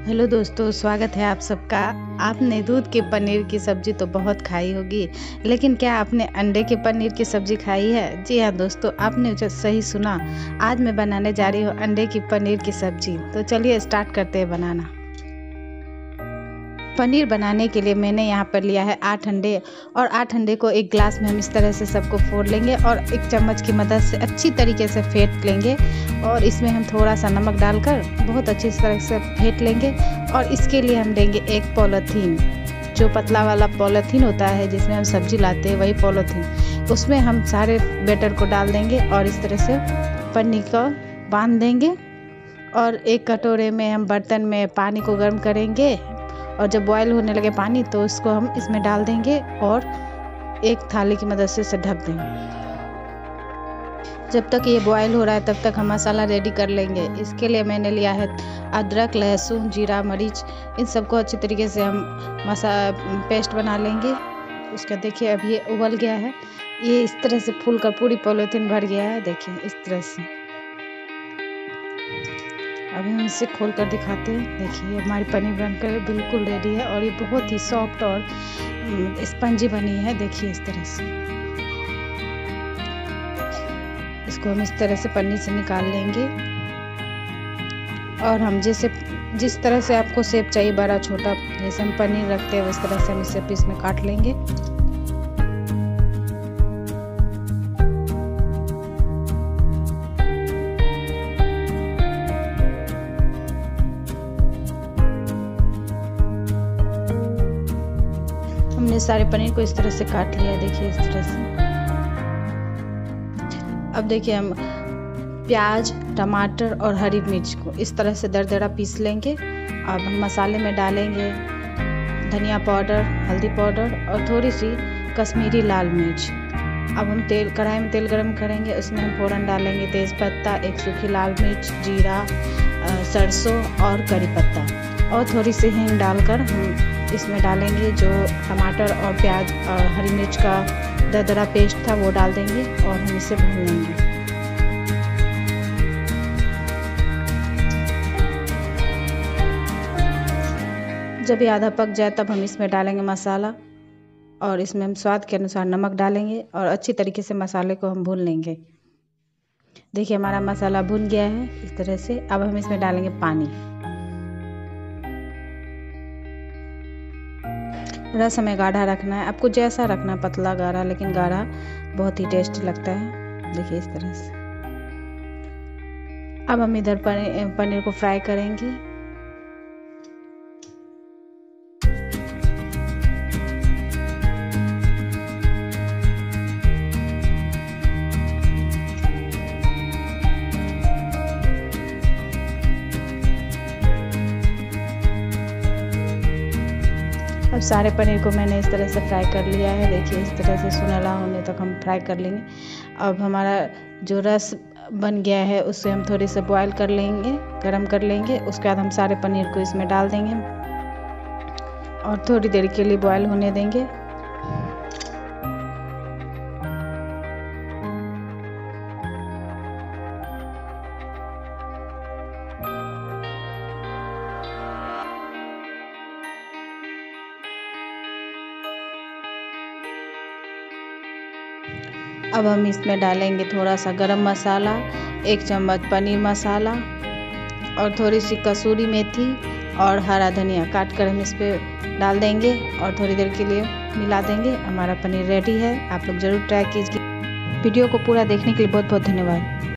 Hello दोस्तों, स्वागत है आप सबका। आपने दूध के पनीर की सब्ज़ी तो बहुत खाई होगी, लेकिन क्या आपने अंडे के पनीर की सब्ज़ी खाई है? जी हाँ दोस्तों, आपने सही सुना। आज मैं बनाने जा रही हूँ अंडे की पनीर की सब्ज़ी। तो चलिए स्टार्ट करते हैं बनाना। पनीर बनाने के लिए मैंने यहाँ पर लिया है आठ अंडे और आठ अंडे को एक ग्लास में हम इस तरह से सबको फोड़ लेंगे और एक चम्मच की मदद से अच्छी तरीके से फेंट लेंगे और इसमें हम थोड़ा सा नमक डालकर बहुत अच्छी तरह से फेंट लेंगे और इसके लिए हम लेंगे एक पॉलीथीन। जो पतला वाला पॉलीथीन होता है जिसमें हम सब्ज़ी लाते हैं, वही पॉलीथीन। उसमें हम सारे बेटर को डाल देंगे और इस तरह से पन्नी को बाँध देंगे और एक कटोरे में हम बर्तन में पानी को गर्म करेंगे और जब बॉयल होने लगे पानी तो इसको हम इसमें डाल देंगे और एक थाली की मदद से इसे ढक देंगे। जब तक ये बॉयल हो रहा है, तब तक हम मसाला रेडी कर लेंगे। इसके लिए मैंने लिया है अदरक, लहसुन, जीरा, मरीच। इन सबको अच्छी तरीके से हम मसा, पेस्ट बना लेंगे। उसका देखिए, अब ये उबल गया है। ये इस तरह से फूल कर पूरी पॉलीथीन भर गया है। देखिए, इस तरह से। अभी हम इसे खोल कर दिखाते हैं। देखिए हमारी पनीर बनकर बिल्कुल रेडी है और ये बहुत ही सॉफ्ट और स्पंजी बनी है। देखिए इस तरह से। इसको हम इस तरह से पनीर से निकाल लेंगे। और हम जैसे, जिस तरह से आपको सेप चाहिए, बड़ा, छोटा, जैसे हम पनीर रखते हैं, उस तरह से हम इसे पीस में काट लेंगे। सारे पनीर को इस तरह से काट लिया, देखिए इस तरह से। अब देखिए हम प्याज, टमाटर और हरी मिर्च को इस तरह से दर दरा पीस लेंगे। अब हम मसाले में डालेंगे धनिया पाउडर, हल्दी पाउडर और थोड़ी सी कश्मीरी लाल मिर्च। अब हम तेल, कढ़ाई में तेल गरम करेंगे, उसमें हम फ़ौरन डालेंगे तेज़पत्ता, एक सूखी लाल मिर्च, जीरा सरसों और करी पत्ता। और थोड़ी सी हिंग डालकर हम इसमें डालेंगे जो टमाटर और प्याज और हरी मिर्च का दरदरा पेस्ट था, वो डाल देंगे और हम इसे भून लेंगे जब ये आधा पक जाए, तब हम इसमें डालेंगे मसाला और इसमें हम स्वाद के अनुसार नमक डालेंगे और अच्छी तरीके से मसाले को हम भून लेंगे। देखिए, हमारा मसाला भुन गया है इस तरह से। अब हम इसमें डालेंगे पानी। रस हमें गाढ़ा रखना है। आपको जैसा रखना है, पतला, गाढ़ा, लेकिन गाढ़ा बहुत ही टेस्ट लगता है। देखिए इस तरह से। अब हम इधर पनीर पनीर को फ्राई करेंगे। अब सारे पनीर को मैंने इस तरह से फ्राई कर लिया है। देखिए, इस तरह से सुनहला होने तक हम फ्राई कर लेंगे। अब हमारा जो रस बन गया है उससे हम थोड़ी से बॉयल कर लेंगे, गरम कर लेंगे। उसके बाद हम सारे पनीर को इसमें डाल देंगे। और थोड़ी देर के लिए बॉयल होने देंगे। अब हम इसमें डालेंगे थोड़ा सा गरम मसाला, एक चम्मच पनीर मसाला और थोड़ी सी कसूरी मेथी और हरा धनिया काट कर हम इस पर डाल देंगे और थोड़ी देर के लिए मिला देंगे। हमारा पनीर रेडी है। आप लोग ज़रूर ट्राई कीजिए। वीडियो को पूरा देखने के लिए बहुत बहुत धन्यवाद।